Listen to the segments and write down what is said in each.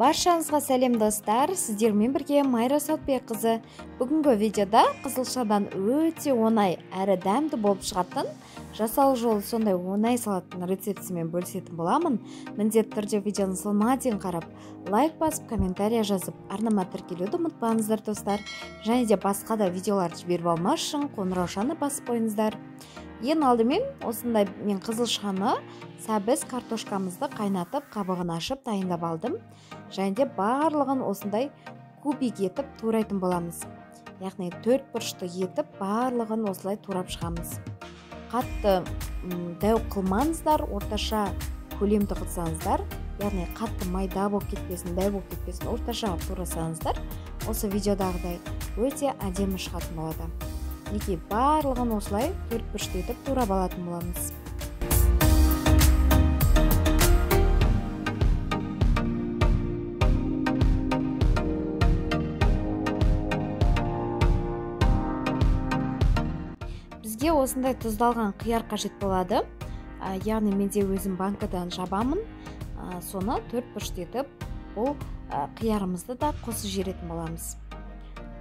баршаңызға сәлем достар. Сіздермен бірге майра салтбекқызы бүгінгі видеода қызылшадан өте оңай әрі дәмді болып шығатын жасалу жолы сондай оңай салаттың рецептісімен бөлісетін боламын. Міндетті түрде видеоны соңына дейін қарап лайк басып комментария жазып арнама тіркелуді ұмытпаңыздар достар. Және де басқа да видеоларды жіберіп алмас үшін қоңыраушаны басып қойыңыздар. Ең алдымен осындай мен қызылшаны сәбіз картошкамызды қайнатып қабығын ашып дайындап алдым. Және де барлығын осындай кубик етіп турайтын боламыз. Яғни төрт бұрышты етіп барлығын осылай турап шығамыз. Қатты дәу қылмаңыздар орташа көлемді қылсаңыздар яғни қатты майда болып кетпесін дәу болып кетпесін орташа турасаңыздар осы видеодағыдай өте әдемі шығатын болады. Мінекей барлығын осылай төрт бұрышты етіп турап алатын боламыз. Бізге осындай тұздалған қияр қажет болады. Яғни менде өзім банкадан жабамын. Соны төрт бұрышты етіп бұл қиярымызды да қосып жіберетін боламыз.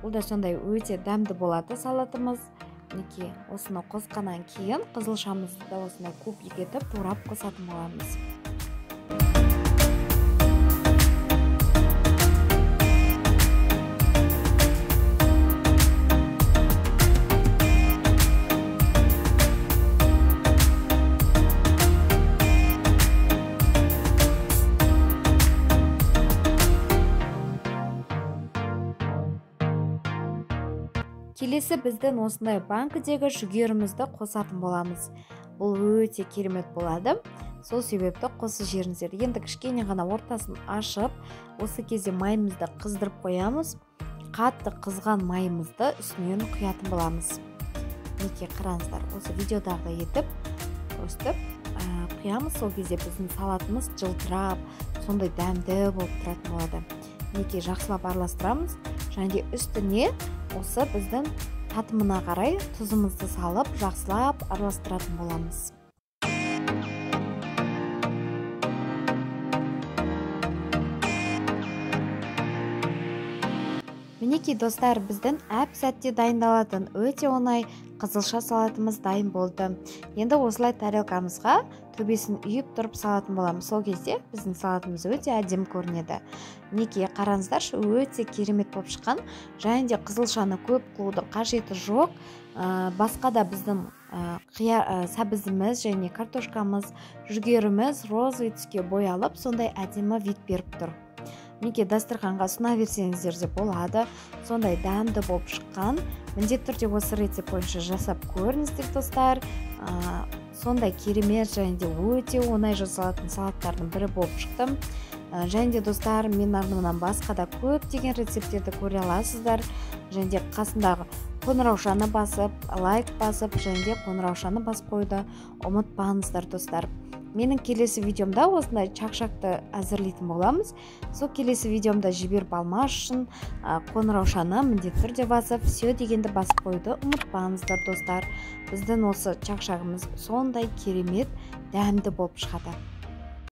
Бұл да сондай өте дәмді болады салатымыз. Мінекей осыны қосқаннан кейін қызылшамызды да осындай кубик етіп турап қосатын боламыз. Келесі біздің осындай банкідегі жүгерімізді қосатын боламыз. Бұл өте керемет болады. Сол себепті қосып жіберіңіздер енді кішкене ғана ортасын ашып осы кезде майымызды қыздырып қоямыз. Қатты қызған майымызды үстінен құятын боламыз. Мінекей қараңыздар осы видеодағы етіп өстіп құямыз. Сол кезде біздің салатымыз жылтырап сондай дәмді болып тұратын болады. Мінекей жақсылап араластырамыз. Және де үстіне осы біздің татымына қарай тұзымызды салып жақсылап араластыратын боламыз. Мінекей достар біздің әп сәтте дайындалатын өте оңай қызылша салатымыз дайын болды. Енді осылай тарелкамызға төбесін үйіп тұрып салатын боламыз. Сол кезде біздің салатымыз өте әдемі көрінеді. Мінекей қараңыздаршы өте керемет болып шыққан. Және де қызылшаны көп қылудың қажеті жоқ. Ә, басқа да біздің ә, ә, сәбізіміз және картошкамыз жүгеріміз розовый түске боялып сондай әдемі вид беріп тұр. Мінекей дастарханға ұсына берсеңіздер де болады. Сондай дәмді болып шыққан міндетті түрде осы рецепт бойынша жасап көріңіздер достар. Ә, сондай керемет және де өте оңай жасалатын салаттардың бірі болып шықтым. Ә, және де достар менің арнамнан басқа да көптеген рецепттерді көре аласыздар. Және де қасындағы қоңыраушаны басып лайк басып және де қоңыраушаны басып қоюды ұмытпаңыздар достар. Менің келесі видеомда осындай чақшақты әзірлейтін боламыз. Сол келесі видеомда жіберіп алмас үшін қоңыраушаны міндетті түрде басып все дегенді басып қоюды ұмытпаңыздар достар. Біздің осы чақшағымыз сондай керемет дәмді болып шығады.